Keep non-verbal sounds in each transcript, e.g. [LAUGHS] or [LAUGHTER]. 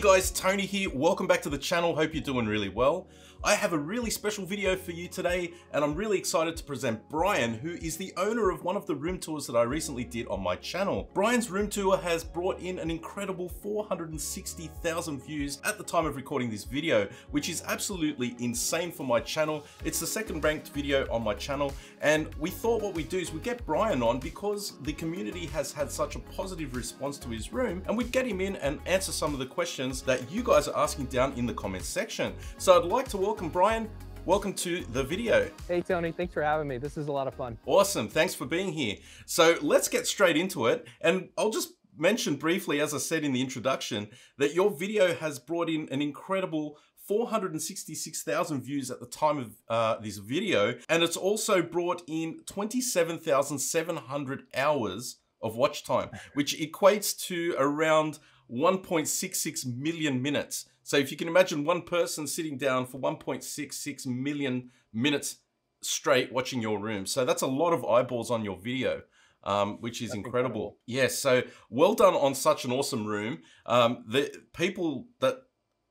Hey guys, Tony here. Welcome back to the channel. Hope you're doing really well. I have a really special video for you today and I'm really excited to present Brian who is the owner of one of the room tours that I recently did on my channel. Brian's room tour has brought in an incredible 460,000 views at the time of recording this video which is absolutely insane for my channel. It's the second ranked video on my channel and we thought what we do is we get Brian on because the community has had such a positive response to his room and we'd get him in and answer some of the questions that you guys are asking down in the comments section. So I'd like to welcome Brian. Welcome to the video. Hey Tony, thanks for having me. This is a lot of fun. Awesome, thanks for being here. So let's get straight into it. And I'll just mention briefly, as I said in the introduction, that your video has brought in an incredible 466,000 views at the time of uh, this video. And it's also brought in 27,700 hours of watch time, which equates to around 1.66 million minutes. So if you can imagine one person sitting down for 1.66 million minutes straight watching your room. So that's a lot of eyeballs on your video. Um, which is incredible. incredible. Yes, so well done on such an awesome room. Um, the people that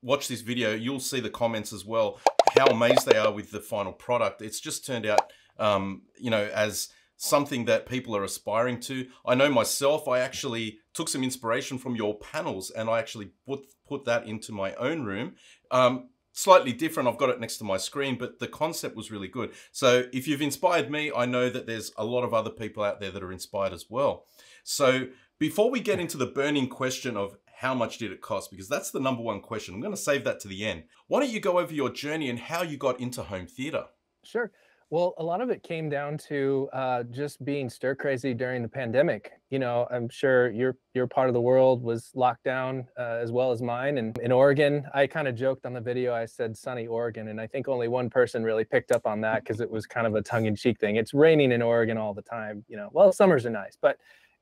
watch this video, you'll see the comments as well, how amazed they are with the final product. It's just turned out, um, you know, as something that people are aspiring to. I know myself, I actually took some inspiration from your panels and I actually put, put that into my own room. Um, slightly different, I've got it next to my screen, but the concept was really good. So if you've inspired me, I know that there's a lot of other people out there that are inspired as well. So before we get into the burning question of how much did it cost? Because that's the number one question. I'm going to save that to the end. Why don't you go over your journey and how you got into home theater? Sure. Well, a lot of it came down to uh, just being stir crazy during the pandemic. You know, I'm sure your your part of the world was locked down uh, as well as mine. And in Oregon, I kind of joked on the video. I said sunny Oregon, and I think only one person really picked up on that because it was kind of a tongue-in-cheek thing. It's raining in Oregon all the time. You know, well, summers are nice, but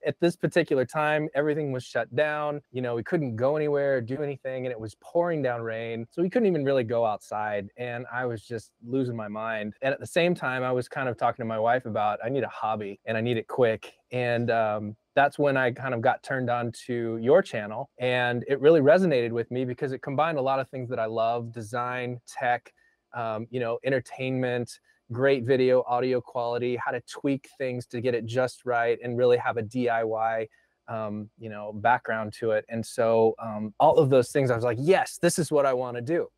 at this particular time, everything was shut down. You know, we couldn't go anywhere, do anything, and it was pouring down rain. So we couldn't even really go outside. And I was just losing my mind. And at the same time, I was kind of talking to my wife about I need a hobby and I need it quick. And um, that's when I kind of got turned on to your channel. And it really resonated with me because it combined a lot of things that I love design, tech, um, you know, entertainment great video audio quality, how to tweak things to get it just right and really have a DIY um, you know, background to it. And so um, all of those things, I was like, yes, this is what I want to do.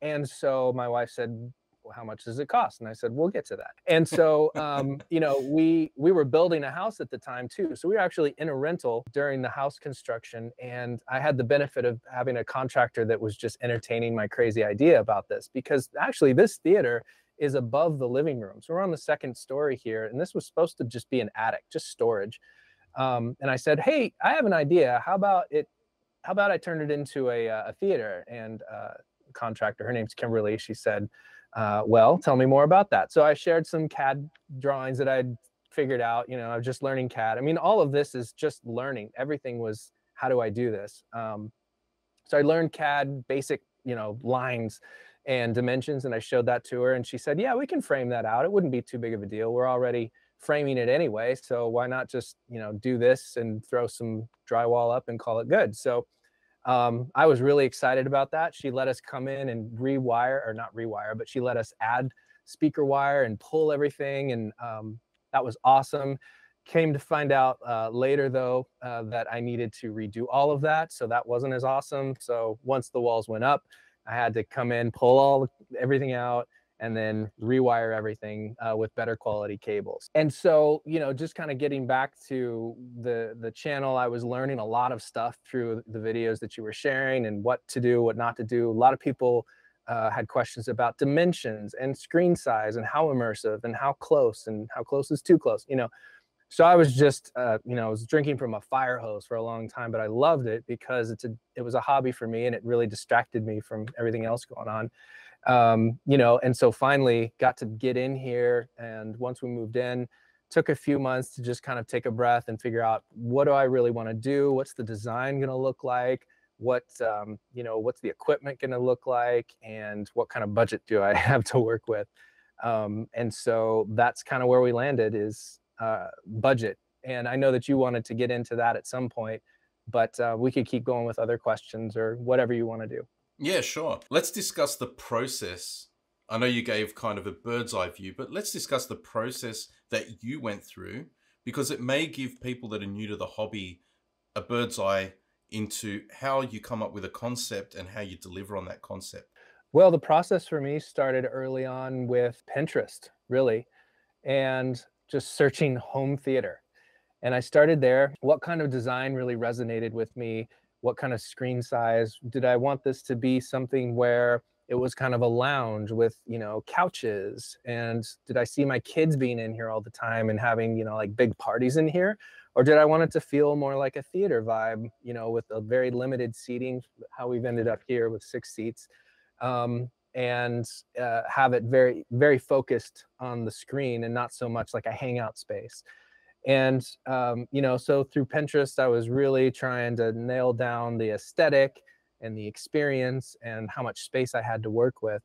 And so my wife said, well, how much does it cost? And I said, we'll get to that. And so, um, [LAUGHS] you know, we we were building a house at the time too. So we were actually in a rental during the house construction, and I had the benefit of having a contractor that was just entertaining my crazy idea about this because actually this theater is above the living room. So we're on the second story here, and this was supposed to just be an attic, just storage. Um, and I said, "Hey, I have an idea. How about it? How about I turn it into a, uh, a theater?" And uh, contractor, her name's Kimberly. She said, uh, "Well, tell me more about that." So I shared some CAD drawings that I'd figured out. You know, I was just learning CAD. I mean, all of this is just learning. Everything was, "How do I do this?" Um, so I learned CAD, basic, you know, lines and dimensions and I showed that to her and she said, "Yeah, we can frame that out. It wouldn't be too big of a deal. We're already framing it anyway, so why not just, you know, do this and throw some drywall up and call it good." So um, I was really excited about that. She let us come in and rewire or not rewire, but she let us add speaker wire and pull everything and um, that was awesome. Came to find out uh, later though uh, that I needed to redo all of that, so that wasn't as awesome. So once the walls went up, I had to come in, pull all everything out, and then rewire everything uh, with better quality cables. And so, you know, just kind of getting back to the the channel, I was learning a lot of stuff through the videos that you were sharing and what to do, what not to do. A lot of people uh, had questions about dimensions and screen size and how immersive and how close and how close is too close. You know, so I was just, uh, you know, I was drinking from a fire hose for a long time, but I loved it because it's a, it was a hobby for me and it really distracted me from everything else going on. Um, you know, and so finally got to get in here. And once we moved in, took a few months to just kind of take a breath and figure out what do I really want to do? What's the design going to look like? What, um, you know, what's the equipment going to look like? And what kind of budget do I [LAUGHS] have to work with? Um, and so that's kind of where we landed is uh, budget. And I know that you wanted to get into that at some point, but uh, we could keep going with other questions or whatever you want to do. Yeah, sure. Let's discuss the process. I know you gave kind of a bird's eye view, but let's discuss the process that you went through because it may give people that are new to the hobby a bird's eye into how you come up with a concept and how you deliver on that concept. Well, the process for me started early on with Pinterest, really, and just searching home theater. And I started there. What kind of design really resonated with me? What kind of screen size? Did I want this to be something where it was kind of a lounge with, you know, couches? And did I see my kids being in here all the time and having, you know, like big parties in here? Or did I want it to feel more like a theater vibe, you know, with a very limited seating, how we've ended up here with six seats? Um, and uh, have it very very focused on the screen and not so much like a hangout space. And um, you know so through pinterest i was really trying to nail down the aesthetic and the experience and how much space i had to work with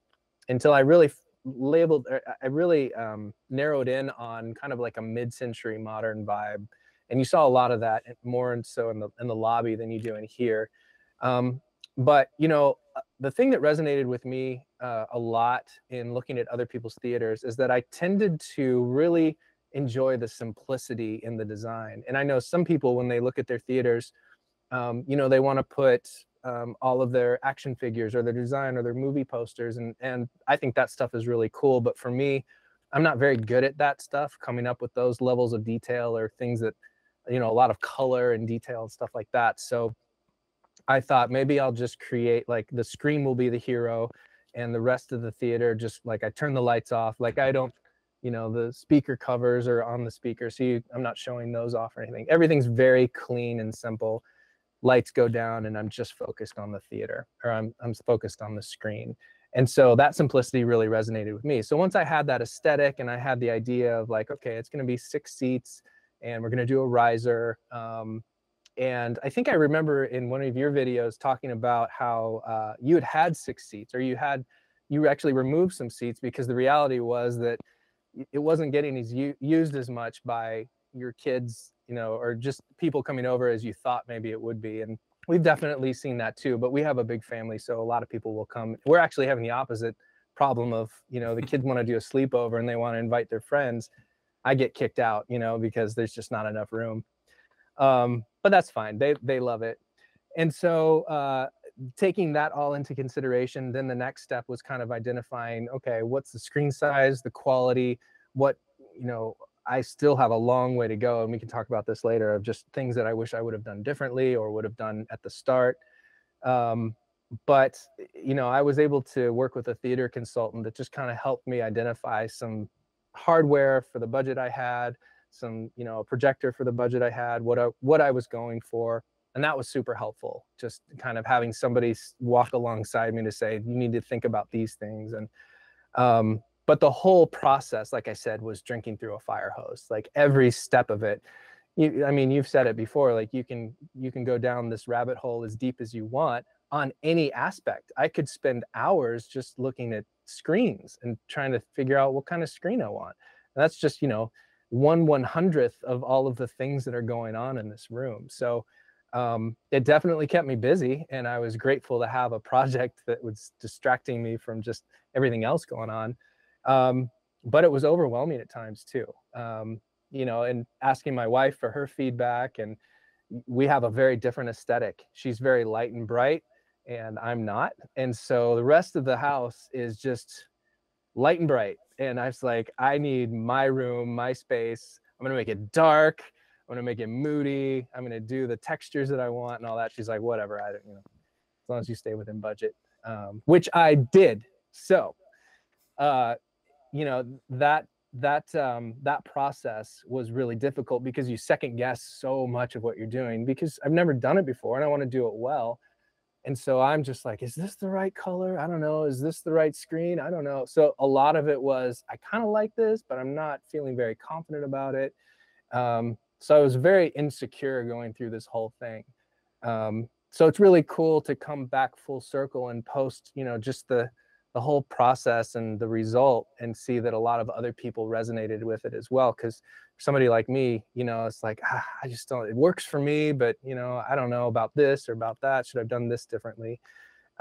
until i really labeled er, i really um, narrowed in on kind of like a mid-century modern vibe. And you saw a lot of that more and so in the in the lobby than you do in here. Um, but you know uh, the thing that resonated with me uh, a lot in looking at other people's theaters is that i tended to really enjoy the simplicity in the design. And i know some people when they look at their theaters um, you know they want to put um, all of their action figures or their design or their movie posters and and i think that stuff is really cool. But for me i'm not very good at that stuff coming up with those levels of detail or things that you know a lot of color and detail and stuff like that. So I thought maybe I'll just create like the screen will be the hero and the rest of the theater just like I turn the lights off. Like I don't, you know, the speaker covers are on the speaker. So you, I'm not showing those off or anything. Everything's very clean and simple. Lights go down and I'm just focused on the theater or I'm, I'm focused on the screen. And so that simplicity really resonated with me. So once I had that aesthetic and I had the idea of like, okay, it's going to be six seats and we're going to do a riser. Um, and I think I remember in one of your videos talking about how uh, you had had six seats, or you had you actually removed some seats because the reality was that it wasn't getting as used as much by your kids, you know, or just people coming over as you thought maybe it would be. And we've definitely seen that too. But we have a big family, so a lot of people will come. We're actually having the opposite problem of you know the kids want to do a sleepover and they want to invite their friends. I get kicked out, you know, because there's just not enough room. Um, but that's fine. They they love it. And so uh, taking that all into consideration, then the next step was kind of identifying, okay, what's the screen size, the quality, what you know. I still have a long way to go, and we can talk about this later of just things that I wish I would have done differently or would have done at the start. Um, but you know, I was able to work with a theater consultant that just kind of helped me identify some hardware for the budget I had, some you know a projector for the budget I had, what I, what I was going for, and that was super helpful. Just kind of having somebody walk alongside me to say you need to think about these things and. Um, but the whole process, like I said, was drinking through a fire hose. Like every step of it, you, I mean, you've said it before. Like you can you can go down this rabbit hole as deep as you want on any aspect. I could spend hours just looking at screens and trying to figure out what kind of screen I want. And that's just you know one one hundredth of all of the things that are going on in this room. So um, it definitely kept me busy, and I was grateful to have a project that was distracting me from just everything else going on. Um, but it was overwhelming at times too. Um, you know, and asking my wife for her feedback, and we have a very different aesthetic. She's very light and bright, and I'm not. And so the rest of the house is just light and bright and I was like, I need my room, my space. I'm gonna make it dark. I'm gonna make it moody. I'm gonna do the textures that I want and all that. She's like, whatever. I don't, you know, as long as you stay within budget, um, which I did. So, uh, you know, that that um, that process was really difficult because you second guess so much of what you're doing because I've never done it before and I want to do it well. And so I'm just like, is this the right color? I don't know. Is this the right screen? I don't know. So a lot of it was, I kind of like this, but I'm not feeling very confident about it. Um, so I was very insecure going through this whole thing. Um, so it's really cool to come back full circle and post, you know, just the the whole process and the result and see that a lot of other people resonated with it as well because somebody like me, you know, it's like ah, I just don't. It works for me, but you know, I don't know about this or about that. Should I've done this differently?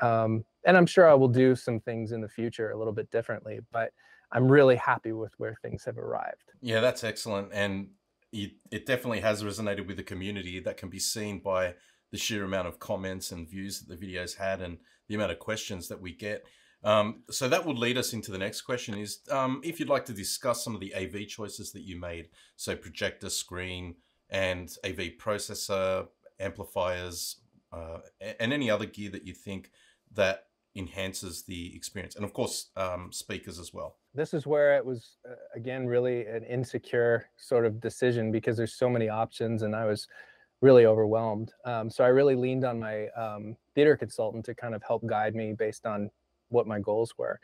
Um, and I'm sure I will do some things in the future a little bit differently, but I'm really happy with where things have arrived. Yeah, that's excellent, and it, it definitely has resonated with the community. That can be seen by the sheer amount of comments and views that the videos had, and the amount of questions that we get. Um, so that would lead us into the next question is um, if you'd like to discuss some of the AV choices that you made, so projector, screen, and AV processor, amplifiers, uh, and any other gear that you think that enhances the experience. And of course, um, speakers as well. This is where it was, uh, again, really an insecure sort of decision because there's so many options and I was really overwhelmed. Um, so I really leaned on my um, theater consultant to kind of help guide me based on what my goals were.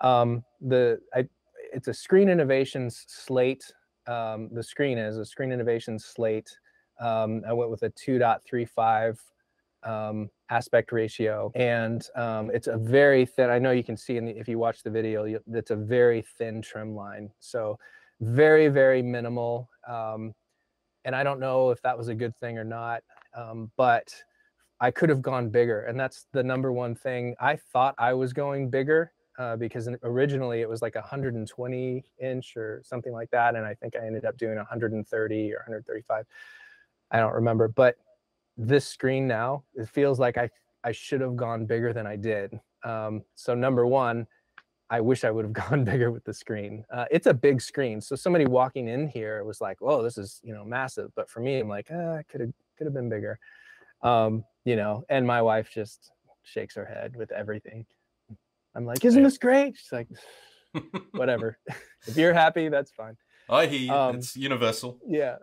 Um, the I, it's a Screen Innovations slate. Um, the screen is a Screen Innovations slate. Um, I went with a 2.35 um, aspect ratio, and um, it's a very thin. I know you can see in the, if you watch the video, you, it's a very thin trim line. So very very minimal. Um, and I don't know if that was a good thing or not, but I could have gone bigger. And that's the number one thing. I thought I was going bigger uh, because originally it was like 120 inch or something like that. And I think I ended up doing 130 or 135. I don't remember. But this screen now, it feels like I, I should have gone bigger than I did. Um, so, number one, I wish I would have [LAUGHS] gone bigger with the screen. Uh, it's a big screen. So, somebody walking in here was like, "Whoa, this is you know massive." But for me, I'm like, ah, could have could have been bigger. Um, you know, and my wife just shakes her head with everything. I'm like, isn't this great? She's like, [LAUGHS] whatever. [LAUGHS] if you're happy, that's fine. I hear you. Um, it's universal. Yeah.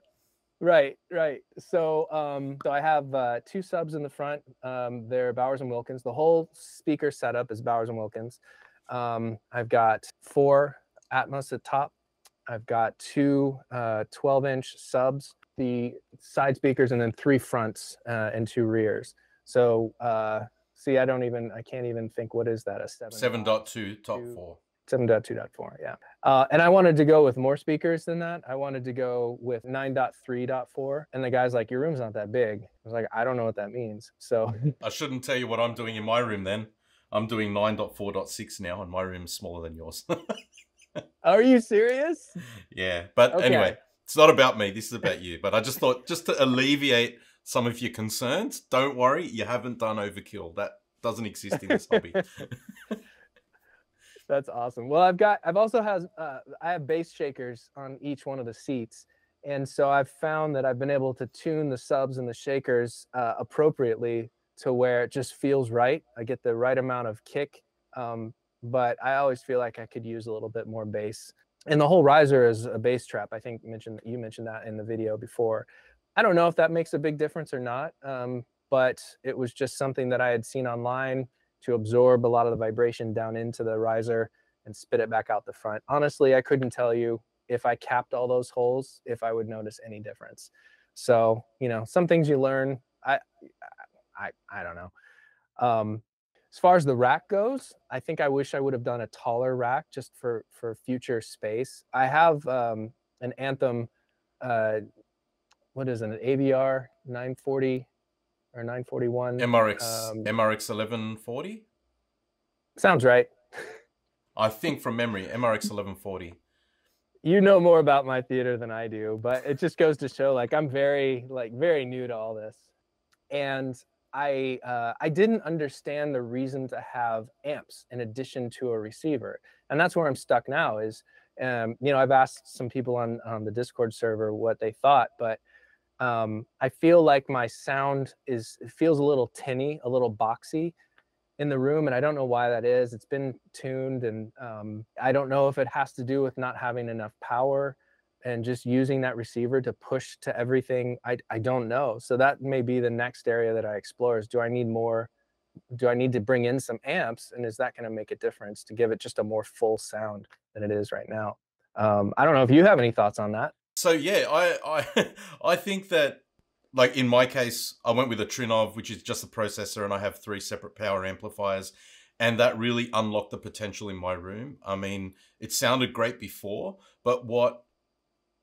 Right, right. So, um, so I have uh, two subs in the front. Um, they're Bowers and Wilkins. The whole speaker setup is Bowers and Wilkins. Um, I've got four Atmos at the top. I've got two uh, 12 inch subs the side speakers and then three fronts uh, and two rears. So uh, see, I don't even, I can't even think what is that a seven. Seven dot two top two, four. Seven dot two dot four, yeah. Uh, and I wanted to go with more speakers than that. I wanted to go with nine dot three dot four. And the guy's like, "Your room's not that big." I was like, "I don't know what that means." So [LAUGHS] I shouldn't tell you what I'm doing in my room then. I'm doing nine dot four dot six now, and my room's smaller than yours. [LAUGHS] Are you serious? Yeah, but okay. anyway, it's not about me. This is about you. But I just thought, just to alleviate some of your concerns, don't worry. You haven't done overkill. That doesn't exist in this [LAUGHS] hobby. That's awesome. Well, I've got, I've also has, uh, I have bass shakers on each one of the seats. And so I've found that I've been able to tune the subs and the shakers uh, appropriately to where it just feels right. I get the right amount of kick. Um, but I always feel like I could use a little bit more bass and the whole riser is a bass trap. I think mentioned you mentioned that in the video before. I don't know if that makes a big difference or not, um, but it was just something that I had seen online to absorb a lot of the vibration down into the riser and spit it back out the front. Honestly, I couldn't tell you if I capped all those holes if I would notice any difference. So you know, some things you learn. I I I don't know. Um, as far as the rack goes, I think I wish I would have done a taller rack just for for future space. I have um, an Anthem, uh, what is it, an AVR 940 or 941? MRX um, MRX 1140. Sounds right. I think from memory, MRX 1140. You know more about my theater than I do, but it just goes to show like I'm very like very new to all this. And I uh, I didn't understand the reason to have amps in addition to a receiver, and that's where I'm stuck now. Is um, you know I've asked some people on on the Discord server what they thought, but um, I feel like my sound is it feels a little tinny, a little boxy in the room, and I don't know why that is. It's been tuned, and um, I don't know if it has to do with not having enough power and just using that receiver to push to everything I, I don't know. So that may be the next area that i explore is do i need more do i need to bring in some amps and is that going to make a difference to give it just a more full sound than it is right now? Um, i don't know if you have any thoughts on that. So yeah i i [LAUGHS] i think that like in my case i went with a Trinnov which is just a processor and i have three separate power amplifiers and that really unlocked the potential in my room. I mean it sounded great before but what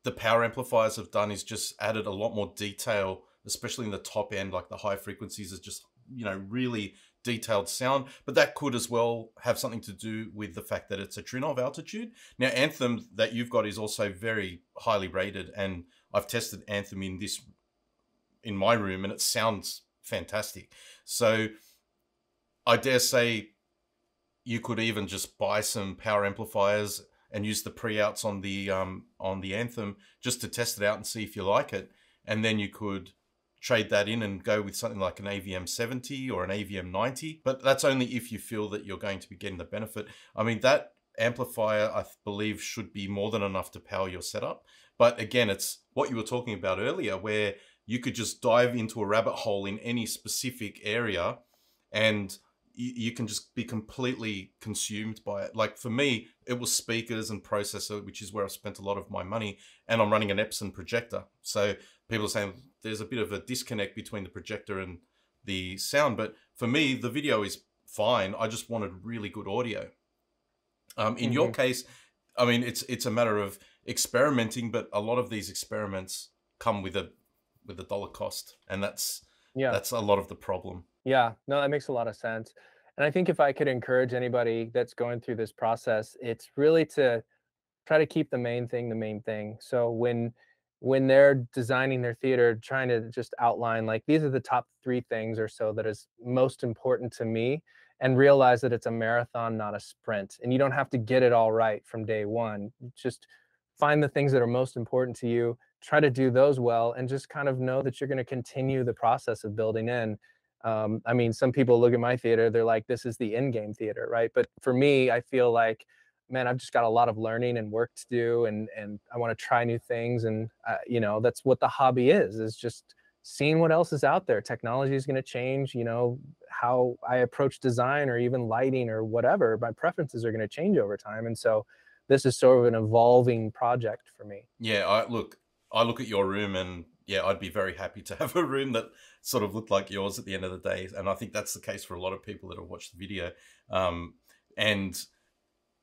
the power amplifiers have done is just added a lot more detail, especially in the top end, like the high frequencies is just, you know, really detailed sound. But that could as well have something to do with the fact that it's a Trinnov altitude. Now, Anthem that you've got is also very highly rated, and I've tested Anthem in this in my room, and it sounds fantastic. So I dare say you could even just buy some power amplifiers and use the pre-outs on the um, on the Anthem just to test it out and see if you like it, and then you could trade that in and go with something like an AVM 70 or an AVM 90. But that's only if you feel that you're going to be getting the benefit. I mean that amplifier I believe should be more than enough to power your setup. But again, it's what you were talking about earlier, where you could just dive into a rabbit hole in any specific area and you, can just be completely consumed by it. Like for me, it was speakers and processor, which is where I've spent a lot of my money, and I'm running an Epson projector. So people are saying there's a bit of a disconnect between the projector and the sound, but for me, the video is fine. I just wanted really good audio. Um, in mm-hmm. your case, I mean, it's it's a matter of experimenting, but a lot of these experiments come with a with a dollar cost, and that's yeah, that's a lot of the problem. Yeah, no, that makes a lot of sense. And I think if I could encourage anybody that's going through this process, it's really to try to keep the main thing the main thing. So when when they're designing their theater, trying to just outline like these are the top three things or so that is most important to me and realize that it's a marathon, not a sprint. And you don't have to get it all right from day one. Just find the things that are most important to you, try to do those well, and just kind of know that you're going to continue the process of building in. Um, I mean, some people look at my theater, they're like, this is the end game theater, right? But for me, I feel like, man, I've just got a lot of learning and work to do, and and I want to try new things, and uh, you know, that's what the hobby is, is just seeing what else is out there. Technology is going to change, you know, how I approach design or even lighting or whatever. My preferences are going to change over time, and so this is sort of an evolving project for me. Yeah, I look, I look at your room and yeah, I'd be very happy to [LAUGHS] have a room that sort of looked like yours at the end of the day. And I think that's the case for a lot of people that have watched the video. Um, and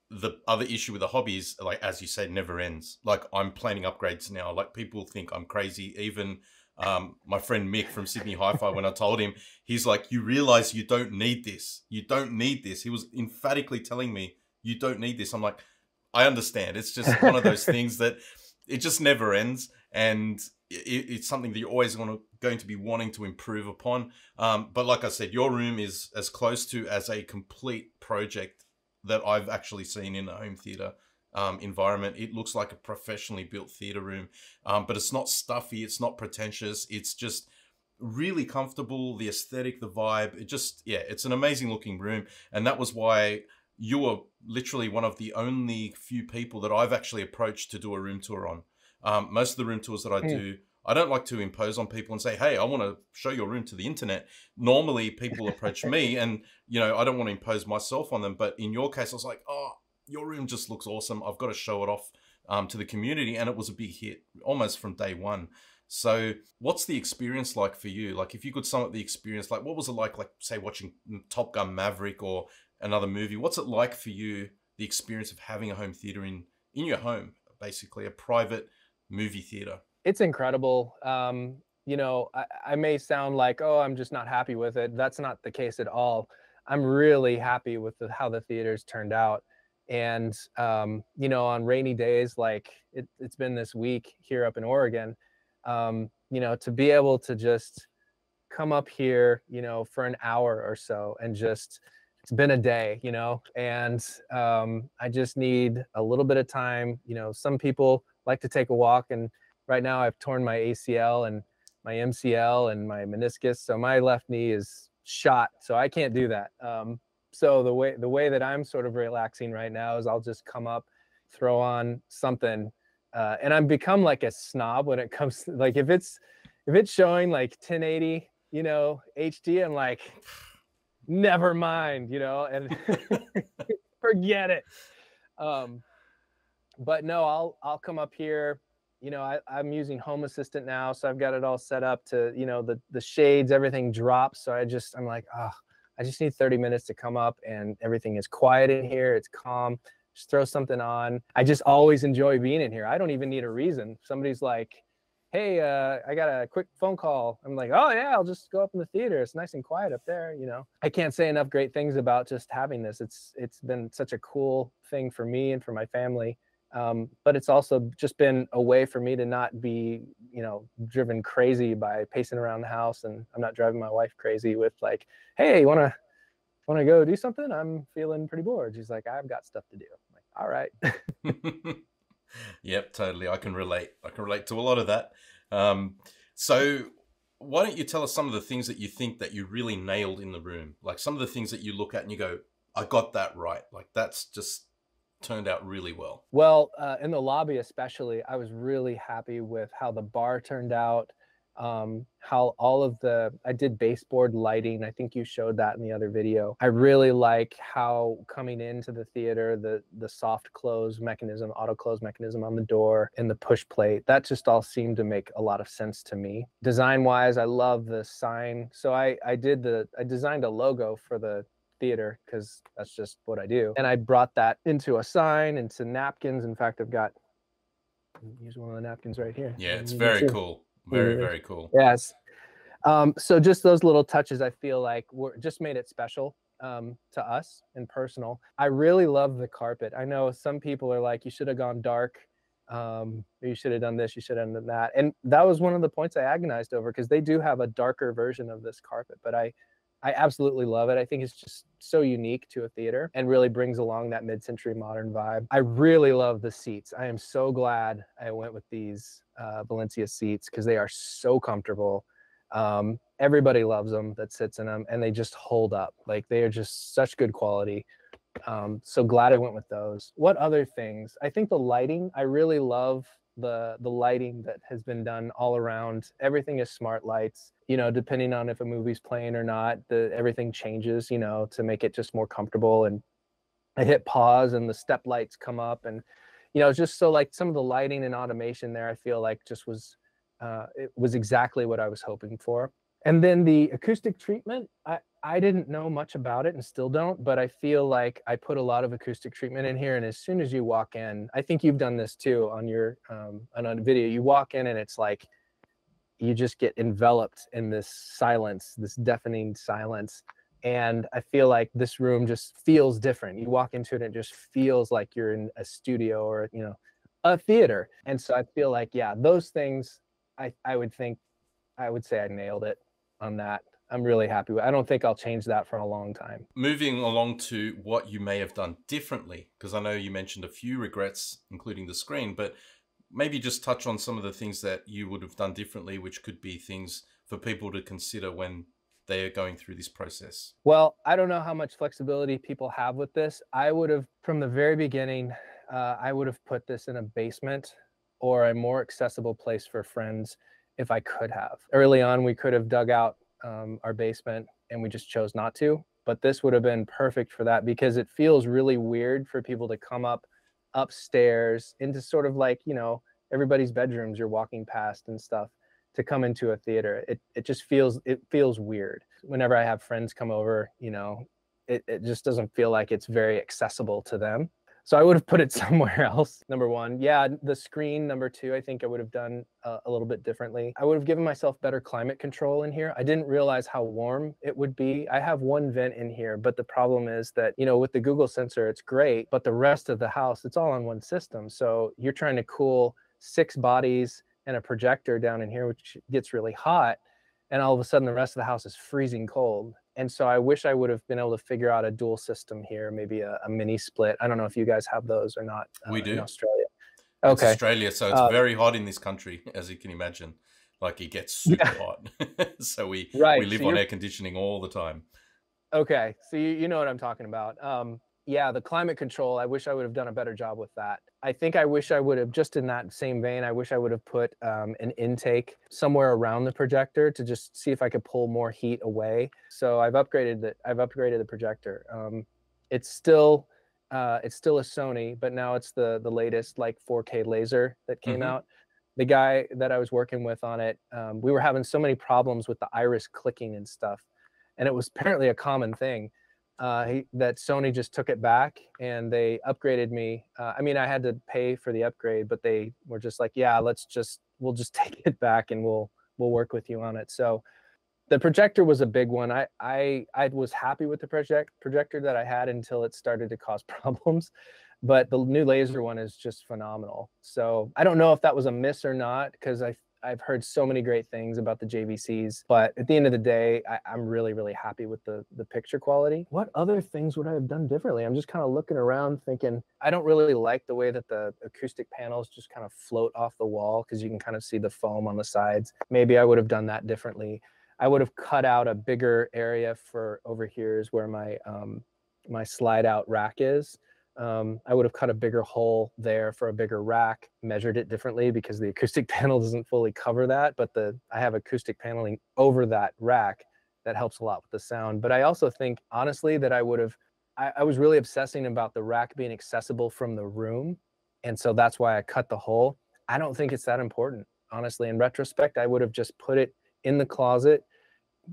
the other issue with the hobby is, like, as you say, never ends. Like, I'm planning upgrades now. Like, people think I'm crazy. Even um, my friend Mick from Sydney Hi-Fi, [LAUGHS] when I told him, he's like, you realize you don't need this. You don't need this. He was emphatically telling me, you don't need this. I'm like, I understand. It's just one of those [LAUGHS] things that it just never ends, and it's something that you're always going to, going to be wanting to improve upon. Um, but like I said, your room is as close to as a complete project that I've actually seen in a home theater um, environment. It looks like a professionally built theater room, um, but it's not stuffy. It's not pretentious. It's just really comfortable. The aesthetic, the vibe. It just yeah, it's an amazing looking room, and that was why you were literally one of the only few people that I've actually approached to do a room tour on. Um, most of the room tours that I mm. do, I don't like to impose on people and say, "Hey, I want to show your room to the internet." Normally, people approach me, [LAUGHS] and you know, I don't want to impose myself on them. But in your case, I was like, "Oh, your room just looks awesome. I've got to show it off um, to the community," and it was a big hit almost from day one. So, what's the experience like for you? Like, if you could sum up the experience, like, what was it like, like say, watching Top Gun Maverick or another movie. What's it like for you, the experience of having a home theater in in your home, basically a private movie theater? It's incredible. Um, you know, I, I may sound like, oh, I'm just not happy with it. That's not the case at all. I'm really happy with the, how the theaters turned out. And um, you know, on rainy days like it, has been this week here up in Oregon, um, you know, to be able to just come up here, you know, for an hour or so and just it's been a day, you know, and um, I just need a little bit of time. You know, some people like to take a walk, and right now I've torn my ACL and my MCL and my meniscus, so my left knee is shot, so I can't do that. Um, so the way the way that I'm sort of relaxing right now is I'll just come up, throw on something, uh, and I'm become like a snob when it [LAUGHS] comes to, like if it's if it's showing like 1080, you know, HD, I'm like never mind, you know, and [LAUGHS] forget it. Um, but no, I'll I'll come up here. You know, I, I'm using Home Assistant now, so I've got it all set up to, you know, the the shades, everything drops. So I just I'm like, oh, I just need 30 minutes to come up and everything is quiet in here. It's calm. just throw something on. I just always enjoy being in here. I don't even need a reason. Somebody's like, hey, uh, I got a quick phone call. I'm like, oh yeah, I'll just go up in the theater. It's nice and quiet up there. You know, I can't say enough great things about just having this. It's it's been such a cool thing for me and for my family. Um, but it's also just been a way for me to not be, you know, driven crazy by pacing around the house, and I'm not driving my wife crazy with like, hey, you wanna wanna go do something? I'm feeling pretty bored. She's like, I've got stuff to do. I'm like, all right. [LAUGHS] yep, totally. I can relate. I can relate to a lot of that. Um, so why don't you tell us some of the things that you think that you really nailed in the room? Like some of the things that you look at and you go, I got that right. Like that's just turned out really well. Well, uh, in the lobby especially, I was really happy with how the bar turned out um, how all of the I did baseboard lighting. I think you showed that in the other video. I really like how coming into the theater, the the soft close mechanism, auto close mechanism on the door, and the push plate. That just all seemed to make a lot of sense to me. Design wise, I love the sign. So I I did the I designed a logo for the theater because that's just what I do. And I brought that into a sign, into napkins. In fact, I've got use one of the napkins right here. Yeah, it's very cool. Very, very cool. Yes. Um, so just those little touches, I feel like were just made it special um, to us and personal. I really love the carpet. I know some people are like, you should have gone dark. Um, you should have done this. You should have done that. And that was one of the points I agonized over because they do have a darker version of this carpet, but I, I absolutely love it. I think it's just so unique to a theater and really brings along that mid-century modern vibe. I really love the seats. I am so glad I went with these uh, Valencia seats because they are so comfortable. Um, everybody loves them that sits in them and they just hold up. Like they are just such good quality. Um, so glad I went with those. What other things? I think the lighting, I really love the the lighting that has been done all around. Everything is smart lights you know depending on if a movie's playing or not the everything changes you know to make it just more comfortable and i hit pause and the step lights come up and you know just so like some of the lighting and automation there i feel like just was uh, it was exactly what i was hoping for. And then the acoustic treatment i I didn't know much about it and still don't, but I feel like I put a lot of acoustic treatment in here. And as soon as you walk in, I think you've done this too on your um, on a video. You walk in and it's like you just get enveloped in this silence, this deafening silence. And I feel like this room just feels different. You walk into it and it just feels like you're in a studio or you know a theater. And so I feel like yeah, those things I I would think I would say I nailed it on that. I'm really happy with. I don't think I'll change that for a long time. Moving along to what you may have done differently, because I know you mentioned a few regrets, including the screen, but maybe just touch on some of the things that you would have done differently, which could be things for people to consider when they are going through this process. Well, I don't know how much flexibility people have with this. I would have, from the very beginning, uh, I would have put this in a basement or a more accessible place for friends if I could have. Early on, we could have dug out um, our basement and we just chose not to. But this would have been perfect for that because it feels really weird for people to come up upstairs into sort of like, you know, everybody's bedrooms you're walking past and stuff to come into a theater. It it just feels it feels weird. Whenever I have friends come over, you know, it, it just doesn't feel like it's very accessible to them. So I would have put it [LAUGHS] somewhere else. Number one, yeah, the screen. Number two, I think I would have done uh, a little bit differently. I would have given myself better climate control in here. I didn't realize how warm it would be. I have one vent in here, but the problem is that, you know, with the Google sensor, it's great, but the rest of the house, it's all on one system. So you're trying to cool six bodies and a projector down in here, which gets really hot. And all of a sudden, the rest of the house is freezing cold and so I wish I would have been able to figure out a dual system here, maybe a, a mini split. I don't know if you guys have those or not. Uh, we do in Australia. Okay, it's Australia, so it's uh, very hot in this country, as you can imagine. Like it gets [LAUGHS] super yeah. hot, [LAUGHS] so we right. we live so on air conditioning all the time. Okay, so you, you know what I'm talking about. Um, yeah, the climate control, I wish I would have done a better job with that. I think I wish I would have, just in that same vein, I wish I would have put um, an intake somewhere around the projector to just see if I could pull more heat away. So I've upgraded the, I've upgraded the projector. Um, it's still, uh, it's still a Sony, but now it's the the latest like 4K laser that came mm-hmm. out. The guy that I was working with on it, um, we were having so many problems with the iris clicking and stuff, and it was apparently a common thing uh, he, that Sony just took it back and they upgraded me. Uh, I mean, I had to pay for the upgrade, but they were just like, "Yeah, let's just we'll just [LAUGHS] take it back and we'll we'll work with you on it." So the projector was a big one. I I I was happy with the project projector that I had until it started to cause [LAUGHS] problems. But the new laser one is just phenomenal. So I don't know if that was a miss or not because I I've heard so many great things about the JVCs, but at the end of the day, I, am really, really happy with the the picture quality. What other things would I have done differently? I'm just kind of looking around thinking, I don't really like the way that the acoustic panels just kind of float off the wall because you can kind of see the foam on the sides. Maybe I would have done that differently. I would have cut out a bigger area for over here is where my um, my slide out rack is um, I would have cut a bigger hole there for a bigger rack, measured it differently because the [LAUGHS] acoustic panel doesn't fully cover that, but the I have acoustic paneling over that rack that helps a lot with the sound. But I also think honestly that I would have I, I was really obsessing about the rack being accessible from the room. And so that's why I cut the hole. I don't think it's that important. Honestly, in retrospect, I would have just put it in the closet,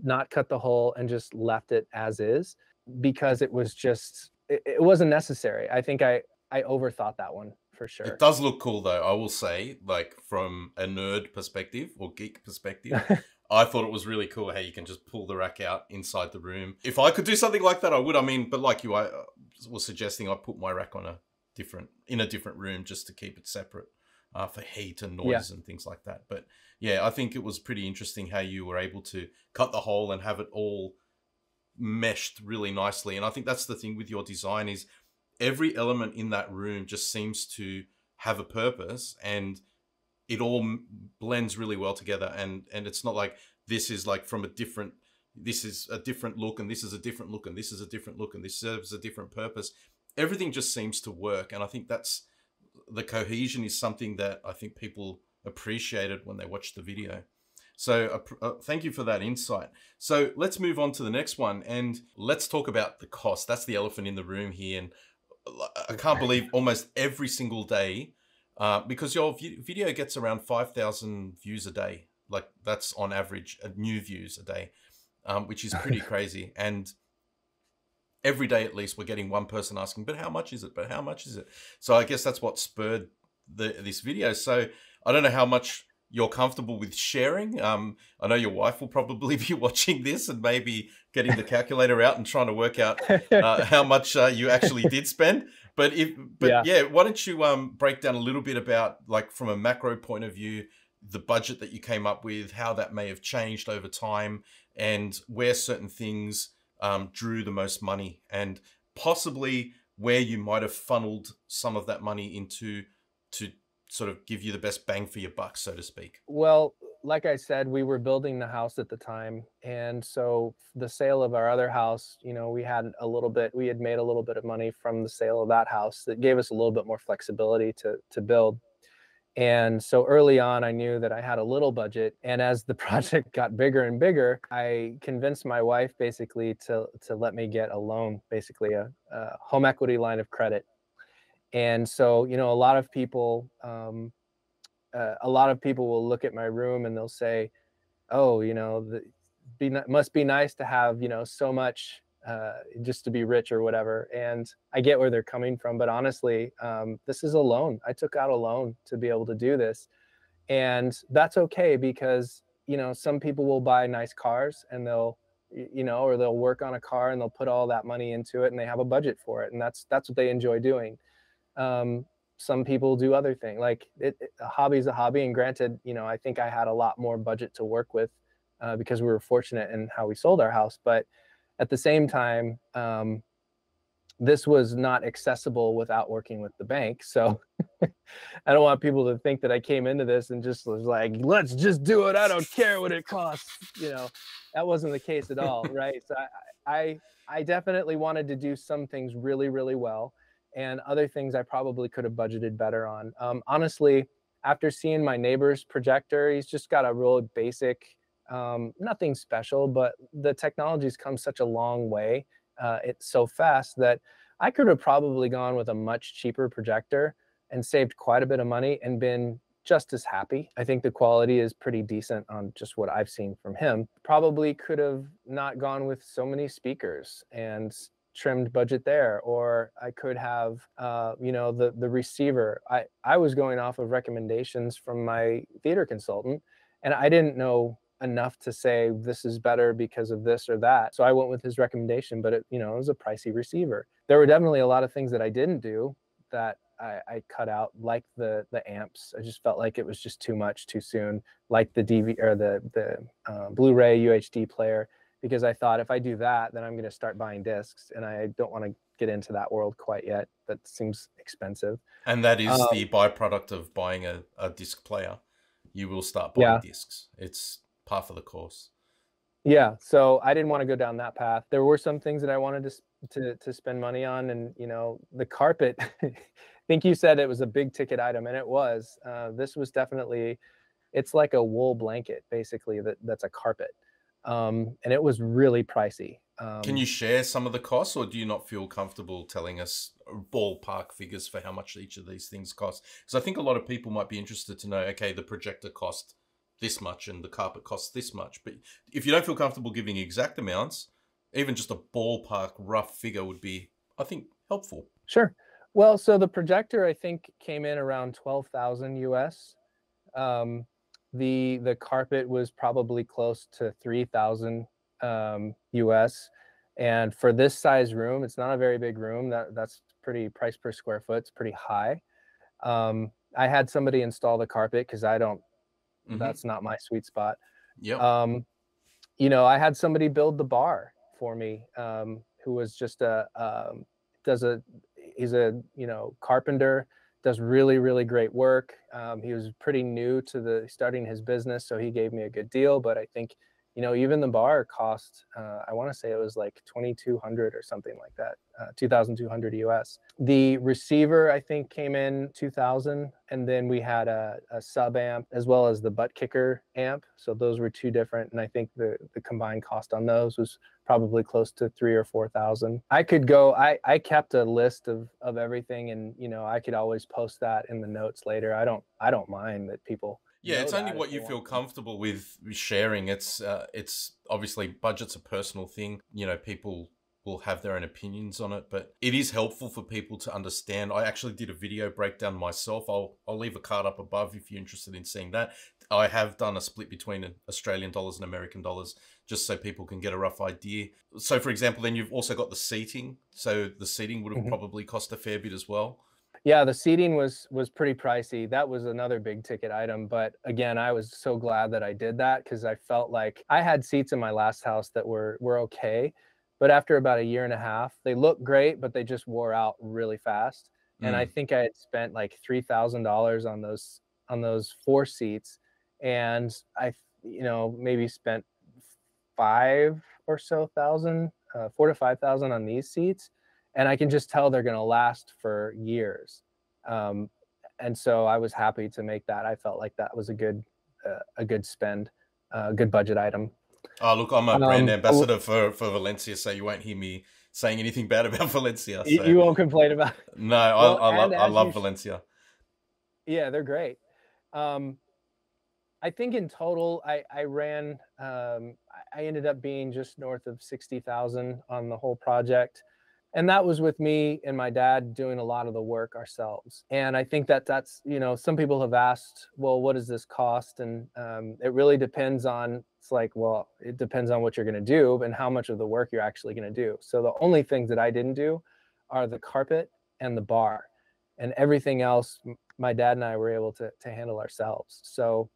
not cut the hole, and just left it as is because it was just it, it wasn't necessary. I think I I overthought that one for sure. It does look cool though. I will say, like from a nerd perspective or geek perspective, [LAUGHS] I thought it was really cool how you can just pull the rack out inside the room. If I could do something like that, I would. I mean, but like you, I uh, was suggesting I put my rack on a different in a different room just to keep it separate uh, for heat and noise yeah. and things like that. But yeah, I think it was pretty interesting how you were able to cut the hole and have it all meshed really nicely. And I think that's the thing with your design is every element in that room just seems to have a purpose and it all blends really well together. And and it's not like this is like from a different this is a different look and this is a different look and this is a different look and this serves a different purpose. Everything just seems to work. And I think that's the cohesion is something that I think people appreciated when they watched the video. So uh, uh, thank you for that insight. So let's move on to the next one and let's talk about the cost. That's the elephant in the room here. And uh, I can't believe almost every single day, uh, because your video gets around 5,000 views a day. Like that's on average, uh, new views a day, um, which is pretty [LAUGHS] crazy. And every day at least we're getting one person asking, but how much is it? But how much is it? So I guess that's what spurred the, this video. So I don't know how much you're comfortable with sharing. Um, I know your wife will probably [LAUGHS] be watching this and maybe getting the calculator out and trying to work out uh, [LAUGHS] how much uh, you actually did spend. But if, but yeah. yeah, why don't you um, break down a little bit about like from a macro point of view, the budget that you came up with, how that may have changed over time, and where certain things um, drew the most money, and possibly where you might have funneled some of that money into to sort of give you the best bang for your buck, so to speak? Well, like I said, we were building the house at the time. And so the sale of our other house, you know, we had a little bit, we had made a little bit of money from the sale of that house that gave us a little bit more flexibility to, to build. And so early on, I knew that I had a little budget. And as the [LAUGHS] project got bigger and bigger, I convinced my wife basically to, to let me get a loan, basically a, a home equity line of credit and so you know a lot of people um, uh, a lot of people will look at my room and they'll say oh you know the, be must be nice to have you know so much uh, just to be rich or whatever. And i get where they're coming from but honestly um, this is a loan. I took out a loan to be able to do this. And that's okay because you know some people will buy nice cars and they'll you know or they'll work on a car and they'll put all that money into it and they have a budget for it. And that's that's what they enjoy doing um, some people do other things like it, it, a hobby is a hobby and granted you know i think i had a lot more budget to work with uh, because we were fortunate in how we sold our house but at the same time um, this was not accessible without working with the bank so [LAUGHS] i don't want people to think that i came into this and just was like let's just do it. I don't care what it costs you know? That wasn't the case at all [LAUGHS] right? So I, I i definitely wanted to do some things really really well and other things I probably could have budgeted better on. Um, honestly, after seeing my neighbor's projector, he's just got a real basic, um, nothing special, but the technology's come such a long way. Uh, it's so fast that I could have probably gone with a much cheaper projector and saved quite a bit of money and been just as happy. I think the quality is pretty decent on just what I've seen from him. Probably could have not gone with so many speakers and trimmed budget there, or I could have, uh, you know, the the receiver. I I was going off of recommendations from my theater consultant, and I didn't know enough to say this is better because of this or that. So I went with his recommendation, but it, you know, it was a pricey receiver. There were definitely a lot of things that I didn't do that I, I, cut out, like the the amps. I just felt like it was just too much too soon, like the DV or the the uh, Blu-ray UHD player, because I thought if I do that, then I'm going to start buying discs, and I don't want to get into that world quite yet. That seems expensive. And that is um, the byproduct of buying a, a disc player. You will start buying yeah. discs. It's part of the course. Yeah, so I didn't want to go down that path. There were some things that I wanted to to to spend money on, and you know, the carpet. I [LAUGHS] think you said it was a big ticket item, and it was. Uh, this was definitely, it's like a wool blanket, basically. That that's a carpet, um, and it was really pricey. Um, Can you share some of the costs, or do you not feel comfortable telling us ballpark figures for how much each of these things cost? Because I think a lot of people might be interested to know. Okay, the projector cost this much and the carpet costs this much. But if you don't feel comfortable giving exact amounts, even just a ballpark rough figure would be, I think, helpful. Sure. Well, so the projector I think came in around twelve thousand US. Um, the the carpet was probably close to three thousand um, US. And for this size room, it's not a very big room. That that's pretty price per square foot. It's pretty high. Um, I had somebody install the carpet because I don't Mm-hmm. That's not my sweet spot. Yeah. Um, you know, I had somebody build the bar for me, um, who was just a um, does a he's a you know carpenter, does really really great work. Um, he was pretty new to the starting his business, so he gave me a good deal. But I think you know, even the bar cost, uh, I want to say it was like 2200 or something like that, uh, 2200 US. The receiver, I think, came in 2000. And then we had a, a sub amp as well as the butt kicker amp. So those were two different. And I think the, the combined cost on those was probably close to three or 4,000. I could go, I, I kept a list of, of everything and, you know, I could always post that in the notes later. I don't, I don't mind that people yeah, it's only what you feel comfortable with sharing. It's uh, it's obviously budget's a personal thing. You know, people will have their own opinions on it, but it is helpful for people to understand. I actually did a video breakdown myself. I'll I'll leave a card up above if you're interested in seeing that. I have done a split between Australian dollars and American dollars just so people can get a rough idea. So for example, then you've also got the seating. So the seating would have mm-hmm. probably cost a fair bit as well. Yeah, the seating was was pretty pricey. That was another big ticket item, but again, I was so glad that I did that cuz I felt like I had seats in my last house that were were okay, but after about a year and a half, they looked great, but they just wore out really fast. Mm. And I mm. think I had spent like $3,000 on those on those four seats and I you know, maybe spent 5 or so thousand, uh, 4 to 5,000 on these seats and I can just tell they're going to last for years. Um, and so I was happy to make that. I felt like that was a good uh, a good spend, a uh, good budget item. Oh, look, I'm a um, brand ambassador for, for Valencia, so you won't hear me saying anything bad about [LAUGHS] Valencia. So. You won't complain about it. [LAUGHS] No, well, I, I, love, I love Valencia. Yeah, they're great. Um, I think in total, I, I ran, um, I ended up being just north of 60,000 on the whole project and that was with me and my dad doing a lot of the work ourselves. And i think that that's you know some people have asked well what does this cost? And um, it really depends on it's like well it depends on what you're going to do and how much of the work you're actually going to do. So the only things that i didn't do are the carpet and the bar. And everything else my dad and i were able to, to handle ourselves. So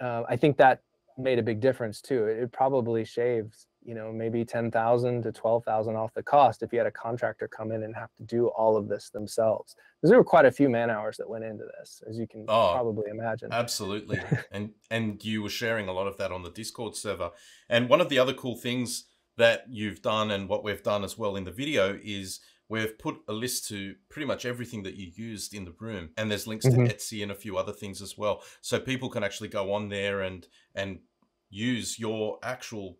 uh, i think that made a big difference too. It, it probably shaves you know maybe 10,000 to 12,000 off the cost if you had a contractor come in and have to do all of this themselves. Because there were quite a few man hours that went into this as you can oh, probably imagine. absolutely. [LAUGHS] And and you were sharing a lot of that on the discord server. And one of the other cool things that you've done and what we've done as well in the video is we've put a list to pretty much everything that you used in the room. And there's links mm-hmm. to etsy and a few other things as well. So people can actually go on there and and use your actual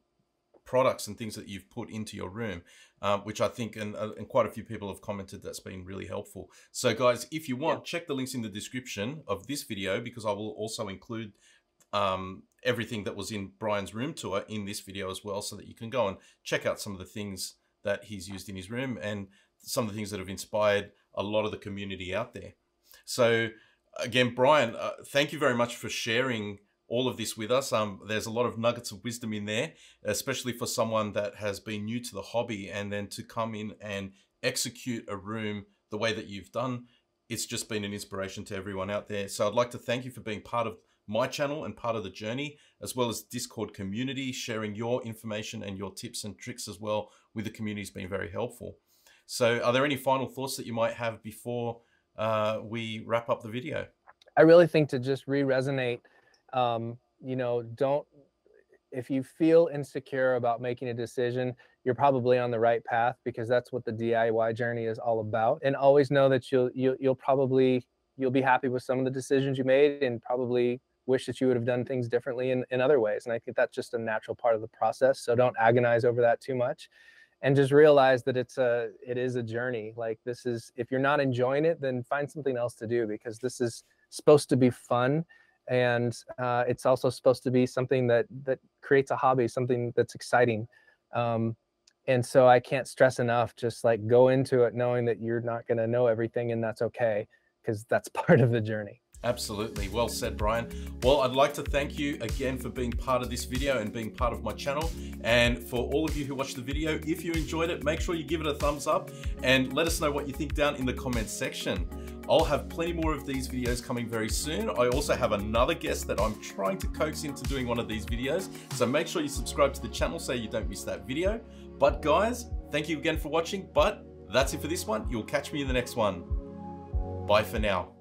products and things that you've put into your room, um, which I think, and, uh, and quite a few people have commented that's been really helpful. So, guys, if you want, yeah. check the links in the description of this video because I will also include um, everything that was in Brian's room tour in this video as well, so that you can go and check out some of the things that he's used in his room and some of the things that have inspired a lot of the community out there. So again, Brian, uh, thank you very much for sharing all of this with us. Um, there's a lot of nuggets of wisdom in there, especially for someone that has been new to the hobby and then to come in and execute a room the way that you've done. It's just been an inspiration to everyone out there. So I'd like to thank you for being part of my channel and part of the journey, as well as Discord community, sharing your information and your tips and tricks as well with the community has been very helpful. So are there any final thoughts that you might have before uh, we wrap up the video? I really think to just re-resonate, um, you know, don't, if you feel insecure about making a decision, you're probably on the right path because that's what the DIY journey is all about. And always know that you'll, you'll, you'll probably, you'll be happy with some of the decisions you made and probably wish that you would have done things differently in, in other ways. And I think that's just a natural part of the process. So don't agonize over that too much and just realize that it's a it is a journey like this is if you're not enjoying it then find something else to do because this is supposed to be fun and uh, it's also supposed to be something that that creates a hobby something that's exciting um, and so i can't stress enough just like go into it knowing that you're not going to know everything and that's okay because that's [LAUGHS] part of the journey Absolutely. Well said, Brian. Well, I'd like to thank you again for being part of this video and being part of my channel. And for all of you who watched the video, if you enjoyed it, make sure you give it a thumbs up and let us know what you think down in the comments section. I'll have plenty more of these videos coming very soon. I also have another guest that I'm trying to coax into doing one of these videos. So make sure you subscribe to the channel so you don't miss that video. But guys, thank you again for watching. But that's it for this one. You'll catch me in the next one. Bye for now.